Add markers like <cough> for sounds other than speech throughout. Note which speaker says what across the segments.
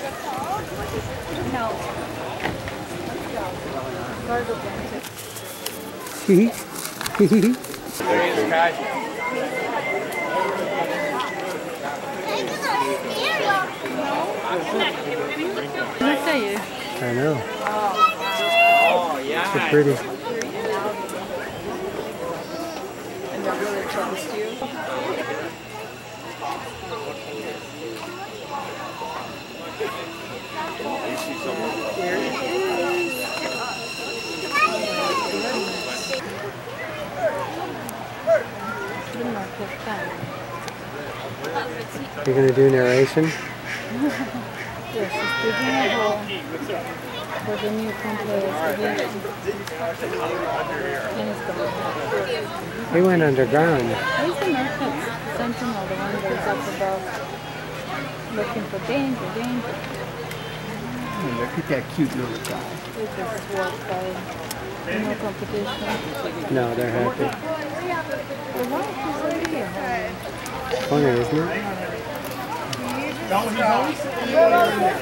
Speaker 1: No. Gargle Look at you.
Speaker 2: I know.
Speaker 3: Oh, yeah.
Speaker 2: So pretty.
Speaker 1: And they're really close to you.
Speaker 2: You're gonna do narration?
Speaker 1: Yes, she's digging a hole for the new complex it's going
Speaker 2: He went underground.
Speaker 1: Where's the meerkat sentinel, the one that's up above, looking for danger, danger?
Speaker 4: Look at that cute little guy.
Speaker 1: They just walk by, no competition.
Speaker 2: No, they're happy.
Speaker 1: The wife is over here.
Speaker 2: Funny, isn't it?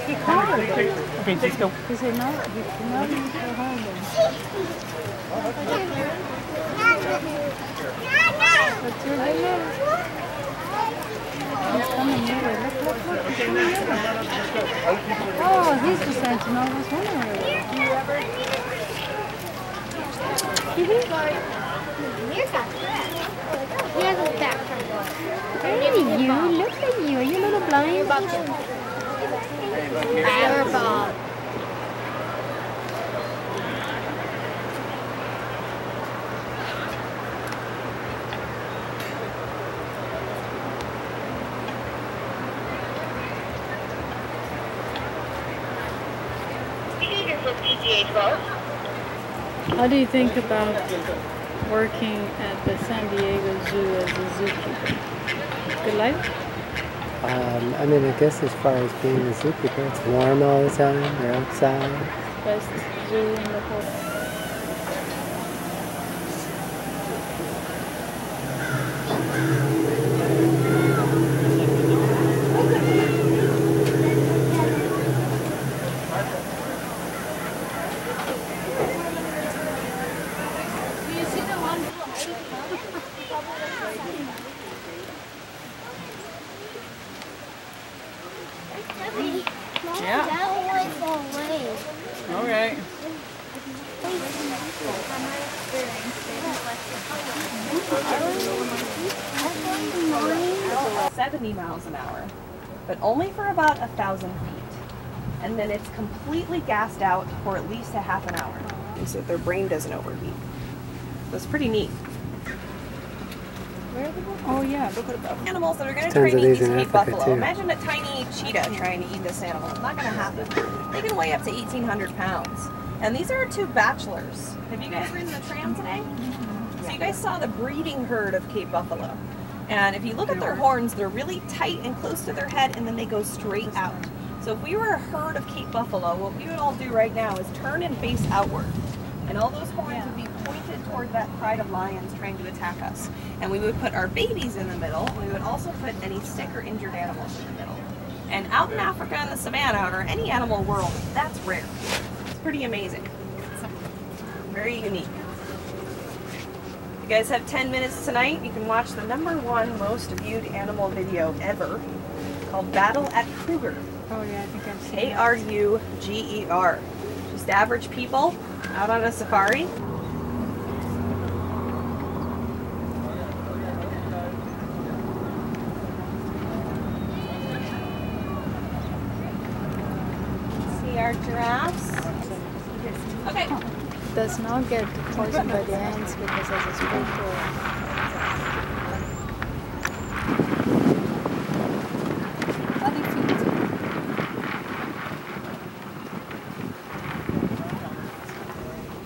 Speaker 1: He covered it.
Speaker 4: Okay, just go.
Speaker 1: He said, no, he no, he's so hard. But you're. He's coming nearer. Look, look, look. He's coming nearer. Oh, he's the sentinel. I was wondering.
Speaker 5: He has his back
Speaker 1: Hey, you. Look at you. Are you a little blind. How do you think about working at the San Diego Zoo as a zookeeper? Good life?
Speaker 2: Um, I mean, I guess as far as being a zookeeper, it's warm all the time. You're outside.
Speaker 1: Best zoo in the whole.
Speaker 3: Yeah.
Speaker 5: That was away.
Speaker 3: Okay.
Speaker 6: 70 miles an hour, but only for about a thousand feet. And then it's completely gassed out for at least a half an hour so their brain doesn't overheat. So it's pretty neat.
Speaker 1: Oh yeah.
Speaker 6: Animals that are going to try to eat
Speaker 2: these
Speaker 6: these
Speaker 2: in
Speaker 6: Cape
Speaker 2: Africa,
Speaker 6: buffalo.
Speaker 2: too.
Speaker 6: Imagine a tiny cheetah trying to eat this animal. It's not going to happen. They can weigh up to 1,800 pounds. And these are two bachelors. Have you guys ridden the tram today? So you guys saw the breeding herd of Cape buffalo. And if you look at their horns, they're really tight and close to their head, and then they go straight out. So if we were a herd of Cape buffalo, what we would all do right now is turn and face outward. And all those horns would be pointed toward that pride of lions trying to attack us. And we would put our babies in the middle. We would also put any sick or injured animals in the middle. And out in Africa in the savannah or any animal world, that's rare. It's pretty amazing. Very unique. You guys have 10 minutes tonight. You can watch the number one most viewed animal video ever called Battle at Kruger.
Speaker 1: Oh yeah, I think I've seen
Speaker 6: K R U G E R. Just average people out on a safari. See our giraffes. Okay.
Speaker 1: it. Does not get poisoned by the ants because there's a spiritual. Other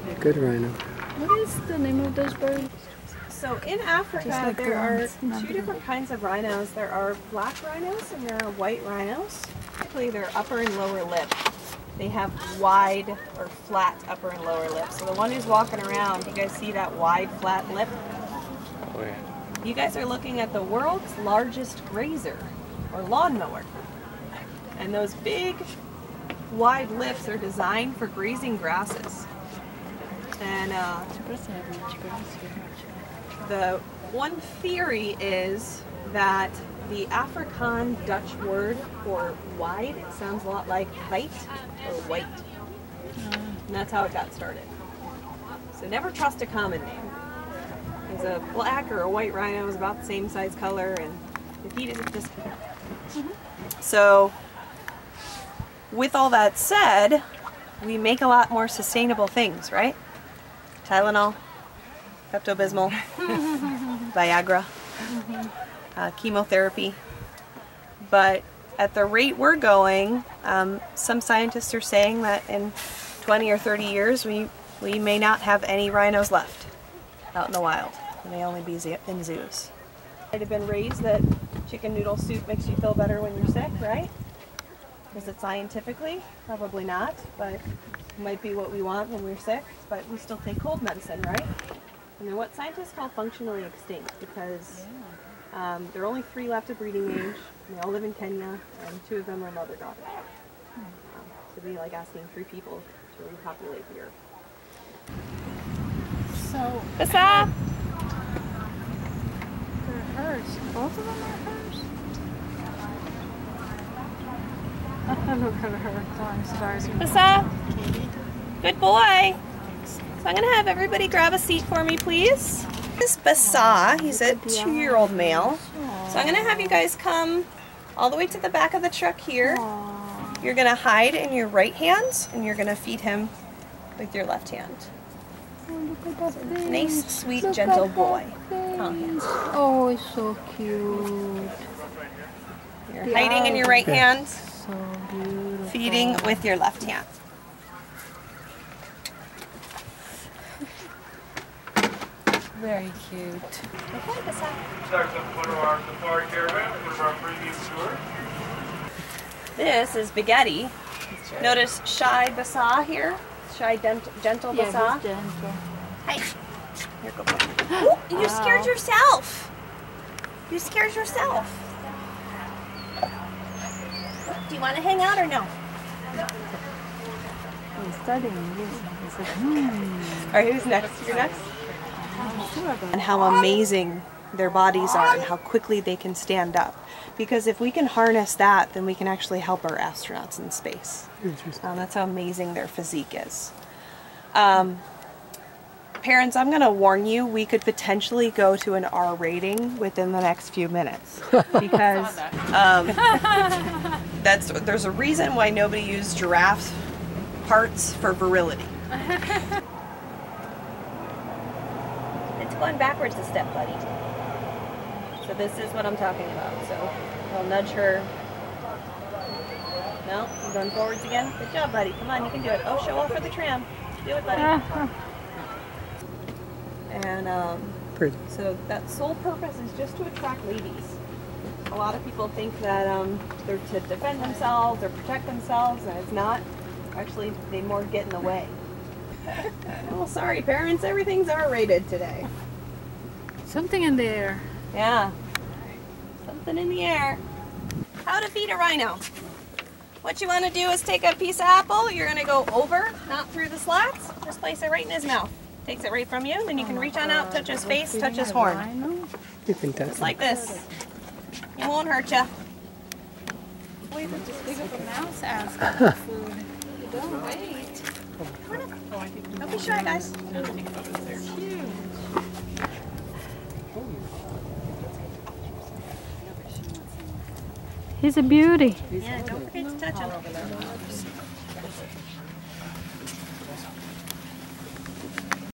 Speaker 1: feet.
Speaker 2: Good rhino.
Speaker 1: What is the name of those birds?
Speaker 6: So in Africa,
Speaker 1: like
Speaker 6: there are two
Speaker 1: the-
Speaker 6: different kinds of rhinos. There are black rhinos and there are white rhinos. Typically, their upper and lower lip. They have wide or flat upper and lower lips. So the one who's walking around, you guys see that wide, flat lip?
Speaker 2: Oh, yeah.
Speaker 6: You guys are looking at the world's largest grazer or lawnmower. And those big, wide lips are designed for grazing grasses. And uh,
Speaker 1: Supposed to have much grass here, actually.
Speaker 6: the one theory is that the Afrikaan Dutch word for wide sounds a lot like height or white. And that's how it got started. So never trust a common name. Because a black or a white rhino is about the same size color and the feet isn't just. So, with all that said, we make a lot more sustainable things, right? Tylenol, Pepto Bismol, <laughs> Viagra, uh, chemotherapy. But at the rate we're going, um, some scientists are saying that in 20 or 30 years, we, we may not have any rhinos left out in the wild. They may only be in zoos. Might have been raised that chicken noodle soup makes you feel better when you're sick, right? Is it scientifically? Probably not, but it might be what we want when we're sick, but we still take cold medicine, right? And they're what scientists call functionally extinct because um, there are only three left of breeding age. They all live in Kenya, and two of them are mother-daughter. Um, so it'd be like asking three people to repopulate the earth.
Speaker 1: So
Speaker 6: Basa!
Speaker 1: they're hers. Both of them are hers. Look at her throwing stars.
Speaker 6: Basa! Good boy! So I'm gonna have everybody grab a seat for me, please. This is Basa. He's a two-year-old male. So I'm gonna have you guys come all the way to the back of the truck here. You're gonna hide in your right hand, and you're gonna feed him with your left hand. Nice, sweet, gentle boy. Oh.
Speaker 1: Oh, so cute.
Speaker 6: You're hiding in your right hand, feeding with your left hand.
Speaker 1: Very cute.
Speaker 6: Okay, Basa.
Speaker 3: Starts up one of our safari caravan, one of our premium tours.
Speaker 6: This is Spaghetti. Notice shy Basa here. Shy, dent- gentle
Speaker 1: Yeah,
Speaker 6: Basa.
Speaker 1: he's gentle.
Speaker 6: Hi. Here, go. Ooh, you scared yourself. You scared yourself. Do you want to hang out or no?
Speaker 1: He's studying this. He's like, hmm.
Speaker 6: All right, who's next? You're next.
Speaker 1: I'm sure about
Speaker 6: And how amazing their bodies are and how quickly they can stand up. Because if we can harness that, then we can actually help our astronauts in space. Um, that's how amazing their physique is. Um, parents, I'm going to warn you, we could potentially go to an R rating within the next few minutes <laughs> because um, <laughs> that's there's a reason why nobody used giraffe parts for virility. <laughs> going backwards a step, buddy. So this is what I'm talking about. So I'll nudge her no, you going forwards again? Good job, buddy. Come on, you can do it. Oh, show off for the tram. Do it, buddy. And um,
Speaker 2: Pretty.
Speaker 6: so that sole purpose is just to attract ladies. A lot of people think that um, they're to defend themselves or protect themselves, and it's not. Actually, they more get in the way. <laughs> oh, sorry, parents. Everything's R-rated today.
Speaker 1: Something in the air.
Speaker 6: Yeah. Something in the air. How to feed a rhino. What you want to do is take a piece of apple. You're going to go over, not through the slats. Just place it right in his mouth. Takes it right from you. Then you can oh reach on out, touch his face, touch his horn.
Speaker 1: I.
Speaker 2: You can touch
Speaker 6: Just like this. It won't hurt you.
Speaker 1: Wait, but just big of a mouse asking <laughs> for food. Don't wait.
Speaker 6: Don't be shy, guys.
Speaker 1: He's a beauty.
Speaker 6: Yeah, don't forget to touch him.